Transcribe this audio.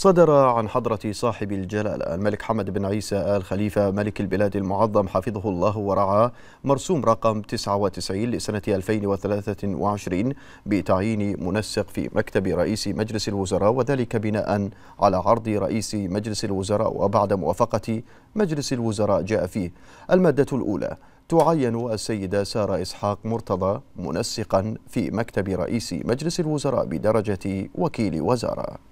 صدر عن حضرة صاحب الجلالة الملك حمد بن عيسى آل خليفة ملك البلاد المعظم حفظه الله ورعاه مرسوم رقم 99 لسنة 2023 بتعيين منسق في مكتب رئيس مجلس الوزراء وذلك بناء على عرض رئيس مجلس الوزراء وبعد موافقة مجلس الوزراء جاء فيه. المادة الأولى تعين السيدة سارة إسحاق مرتضى منسقا في مكتب رئيس مجلس الوزراء بدرجة وكيل وزارة.